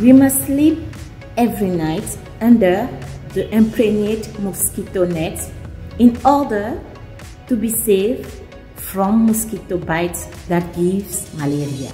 We must sleep every night under the impregnated mosquito nets in order to be safe from mosquito bites that gives malaria.